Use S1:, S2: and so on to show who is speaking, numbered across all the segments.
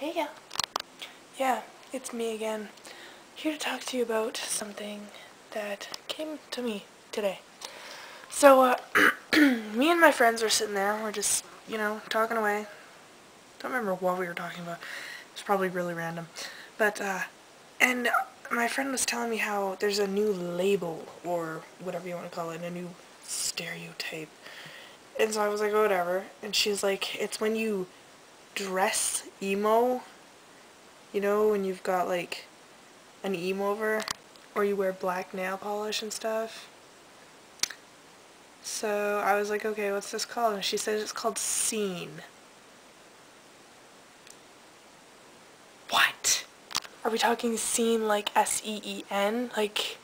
S1: Hey, yeah. Yeah, it's me again. Here to talk to you about something that came to me today. So, uh, me and my friends were sitting there. We're just, you know, talking away. Don't remember what we were talking about. It's probably really random. But, uh, and my friend was telling me how there's a new label, or whatever you want to call it, a new stereotype. And so I was like, oh, whatever. And she's like, it's when you dress emo, you know, when you've got like an emo over, or you wear black nail polish and stuff. So I was like, okay, what's this called? And she said it's called scene. What? Are we talking scene like S-E-E-N? Like,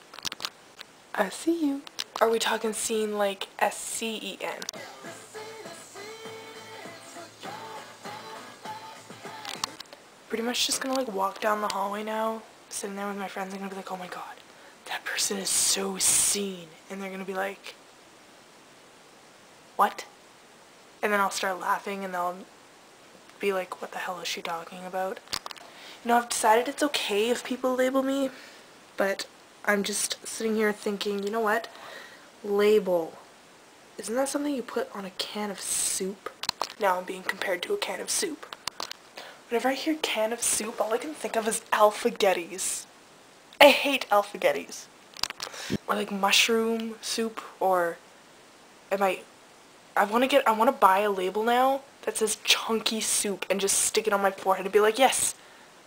S1: I see you. Are we talking scene like S-C-E-N? Pretty much just gonna like walk down the hallway now, sitting there with my friends and gonna be like, oh my god, that person is so seen. And they're gonna be like, what? And then I'll start laughing and they'll be like, what the hell is she talking about? You know, I've decided it's okay if people label me, but I'm just sitting here thinking, you know what? Label. Isn't that something you put on a can of soup? Now I'm being compared to a can of soup. Whenever I hear can of soup, all I can think of is Alphagettis. I hate Alphagettis. Or like mushroom soup, or am I... I want to get, I want to buy a label now that says chunky soup and just stick it on my forehead and be like, yes,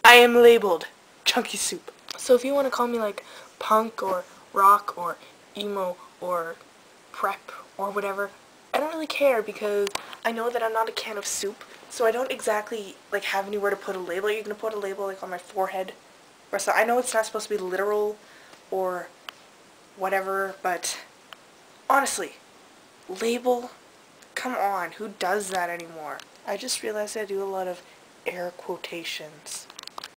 S1: I am labeled chunky soup. So if you want to call me like punk or rock or emo or prep or whatever, I don't really care because I know that I'm not a can of soup, so I don't exactly like have anywhere to put a label. You're gonna put a label like on my forehead, or so. I know it's not supposed to be literal or whatever, but honestly, label Come on, who does that anymore? I just realized I do a lot of air quotations.